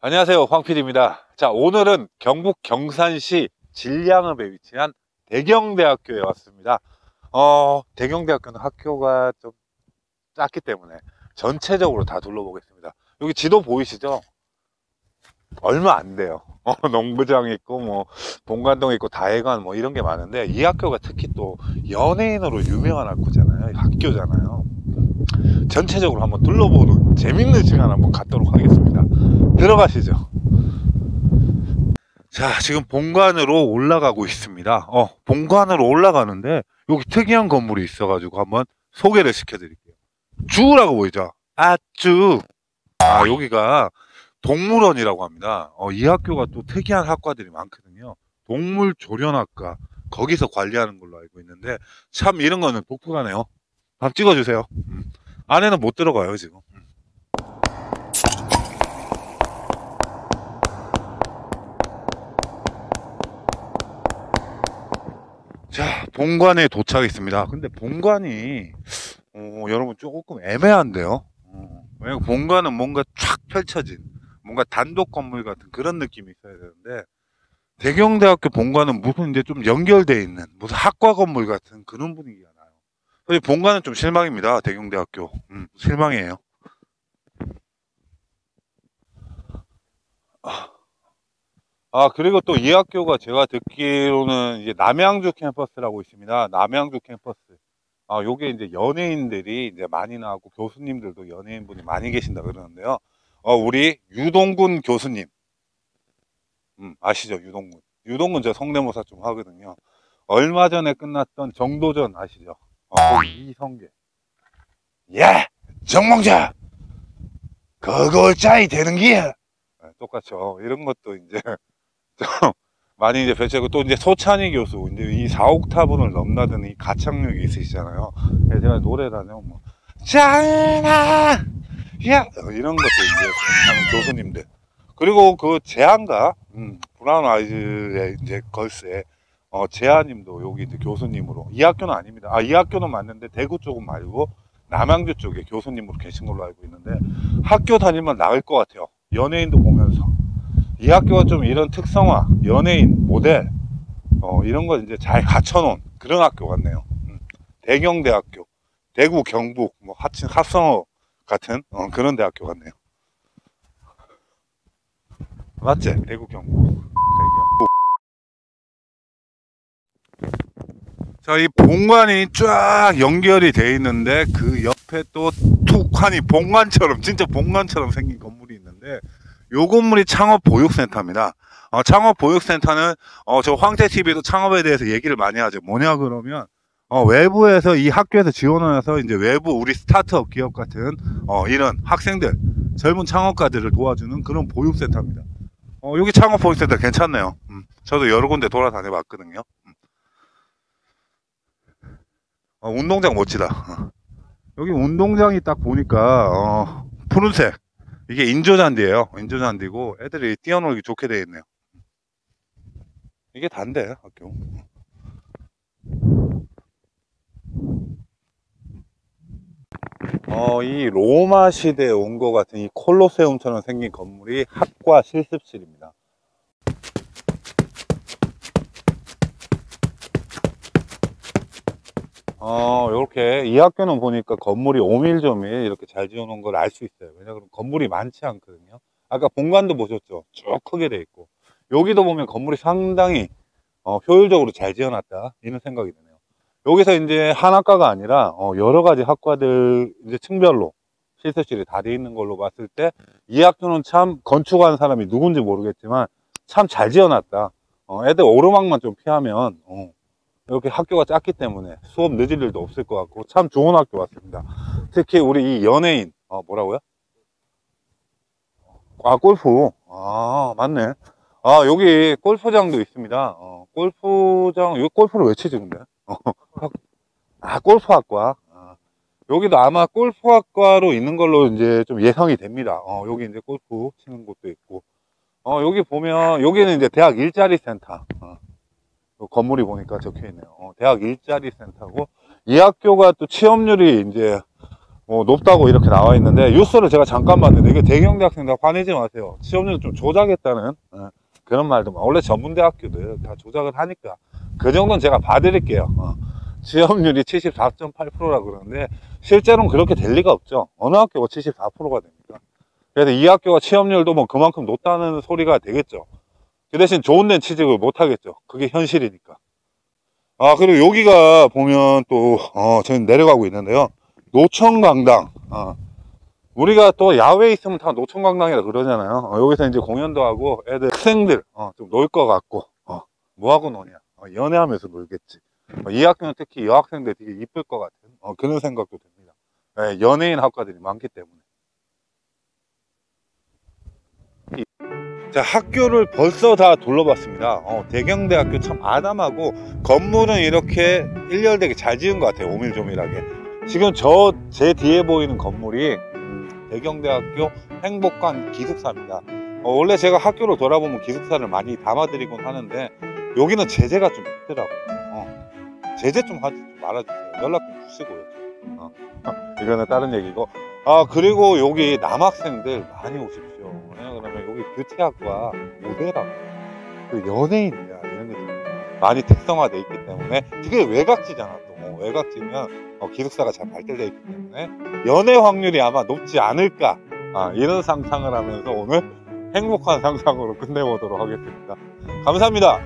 안녕하세요. 황필입니다. 자 오늘은 경북 경산시 진량읍에 위치한 대경대학교에 왔습니다 어 대경대학교는 학교가 좀 작기 때문에 전체적으로 다 둘러보겠습니다. 여기 지도 보이시죠? 얼마 안 돼요. 어, 농구장 있고 뭐 본관동 있고 다해관 뭐 이런 게 많은데 이 학교가 특히 또 연예인으로 유명한 학교잖아요. 학교잖아요. 전체적으로 한번 둘러보는 재밌는 시간 한번 갖도록 하겠습니다. 들어가시죠 자 지금 본관으로 올라가고 있습니다. 어 본관으로 올라가는데 여기 특이한 건물이 있어 가지고 한번 소개를 시켜 드릴게요. 주라고 보이죠? 아쭈 아 여기가 동물원이라고 합니다. 어, 이 학교가 또 특이한 학과들이 많거든요. 동물조련학과. 거기서 관리하는 걸로 알고 있는데 참 이런 거는 독특하네요. 한번 찍어주세요. 음. 안에는 못 들어가요 지금 자 본관에 도착했습니다. 근데 본관이 어, 여러분 조금 애매한데요? 어, 왜냐면 본관은 뭔가 쫙 펼쳐진 뭔가 단독 건물 같은 그런 느낌이 있어야 되는데 대경대학교 본관은 무슨 이제 좀 연결되어 있는 무슨 학과 건물 같은 그런 분위기가 나요. 본관은 좀 실망입니다 대경대학교. 음, 실망이에요. 아. 아 그리고 또 이 학교가 제가 듣기로는 이제 남양주 캠퍼스라고 있습니다. 남양주 캠퍼스. 아 요게 이제 연예인들이 이제 많이 나왔고 교수님들도 연예인분이 많이 계신다 그러는데요. 어 우리 유동군 교수님. 음 아시죠 유동군. 유동군 저 성대모사 좀 하거든요. 얼마 전에 끝났던 정도전 아시죠? 어, 이성계. 예! 정몽자! 그걸 짜이 되는 기야! 네, 똑같죠. 이런 것도 이제 많이 이제 배치하고 또 이제 소찬희 교수 이제 이 4옥타브를 넘나드는 이 가창력이 있으시잖아요. 그래서 제가 노래를 하면 뭐 장아 야 이런 것도 이제 하는 교수님들 그리고 그 재한가 음, 브라운 아이즈의 이제 걸스의 어, 재하님도 여기 이제 교수님으로 이 학교는 아닙니다. 아이 학교는 맞는데 대구 쪽은 말고 남양주 쪽에 교수님으로 계신 걸로 알고 있는데 학교 다니면 나을 것 같아요. 연예인도 보면서 이 학교가 좀 이런 특성화, 연예인, 모델, 어, 이런 걸 이제 잘 갖춰놓은 그런 학교 같네요. 음. 대경대학교, 대구, 경북, 뭐 하친, 합성어 같은 어, 그런 대학교 같네요. 맞지? 대구, 경북, 대경. 자, 이 본관이 쫙 연결이 돼 있는데 그 옆에 또 툭하니 본관처럼 진짜 본관처럼 생긴 건물이 있는데 요 건물이 창업 보육센터입니다. 어, 창업 보육센터는 어, 저 황태TV도 창업에 대해서 얘기를 많이 하죠. 뭐냐 그러면 어, 외부에서 이 학교에서 지원을 해서 이제 외부 우리 스타트업 기업 같은 어, 이런 학생들 젊은 창업가들을 도와주는 그런 보육센터입니다. 어, 여기 창업 보육센터 괜찮네요. 음, 저도 여러 군데 돌아다녀 봤거든요. 음. 어, 운동장 멋지다. 어. 여기 운동장이 딱 보니까 어, 푸른색 이게 인조잔디예요. 인조잔디고 애들이 뛰어놀기 좋게 되어 있네요. 이게 단데 학교. 어, 이 로마 시대에 온 것 같은 이 콜로세움처럼 생긴 건물이 학과 실습실입니다 어, 이렇게 이 학교는 보니까 건물이 오밀조밀 이렇게 잘 지어놓은 걸 알 수 있어요. 왜냐하면 건물이 많지 않거든요. 아까 본관도 보셨죠? 쭉 크게 돼 있고. 여기도 보면 건물이 상당히 어, 효율적으로 잘 지어놨다. 이런 생각이 드네요. 여기서 이제 한 학과가 아니라 어, 여러 가지 학과들 이제 층별로 실습실이 다 돼 있는 걸로 봤을 때 이 학교는 참 건축한 사람이 누군지 모르겠지만 참 잘 지어놨다. 어, 애들 오르막만 좀 피하면 어, 이렇게 학교가 작기 때문에 수업 늦을 일도 없을 것 같고 참 좋은 학교 같습니다. 특히 우리 이 연예인 어 뭐라고요? 아 골프. 아 맞네. 아 여기 골프장도 있습니다. 어, 골프장 여기 골프를 왜 치지 근데? 어, 아 골프학과. 아, 여기도 아마 골프학과로 있는 걸로 이제 좀 예상이 됩니다. 어, 여기 이제 골프 치는 곳도 있고. 어, 여기 보면 여기는 이제 대학 일자리 센터. 어, 요 건물이 보니까 적혀 있네요. 어, 대학 일자리 센터고 이 학교가 또 취업률이 이제 뭐 높다고 이렇게 나와 있는데 뉴스를 제가 잠깐 봤는데 이게 대경대학생들 화내지 마세요. 취업률 좀 조작했다는 어, 그런 말도 많- 원래 전문대학교들 다 조작을 하니까 그 정도는 제가 봐드릴게요. 어. 취업률이 74.8%라 그러는데 실제로는 그렇게 될 리가 없죠. 어느 학교가 74%가 됩니까? 그래서 이 학교가 취업률도 뭐 그만큼 높다는 소리가 되겠죠 그 대신 좋은 데는 취직을 못 하겠죠. 그게 현실이니까. 아 그리고 여기가 보면 또 어, 저는 내려가고 있는데요. 노천강당. 어, 우리가 또 야외에 있으면 다 노천강당이라 그러잖아요. 어, 여기서 이제 공연도 하고 애들 학생들 어, 좀놀 것 같고 어, 뭐하고 노냐. 어, 연애하면서 놀겠지. 어, 이 학교는 특히 여학생들 되게 이쁠 것 같은 어, 그런 생각도 듭니다. 예, 연예인 학과들이 많기 때문에 자 학교를 벌써 다 둘러봤습니다. 어, 대경대학교 참 아담하고 건물은 이렇게 일렬되게 잘 지은 것 같아요 오밀조밀하게. 지금 저 제 뒤에 보이는 건물이 음, 대경대학교 행복관 기숙사입니다. 어, 원래 제가 학교를 돌아보면 기숙사를 많이 담아드리곤 하는데 여기는 제재가 좀 있더라고요. 어, 제재 좀 하지 좀 말아주세요. 연락 좀 주시고요. 어, 이거는 다른 얘기고 아 그리고 여기 남학생들 많이 오십시오. 왜 그러면 여기 뷰티학과 모델하고 그 연예인이야 이런 게좀 많이 특성화돼 있기 때문에 그게 외곽지잖아 또. 어, 외곽지면 어, 기숙사가 잘 발달되어 있기 때문에 연애 확률이 아마 높지 않을까. 아, 이런 상상을 하면서 오늘 행복한 상상으로 끝내보도록 하겠습니다. 감사합니다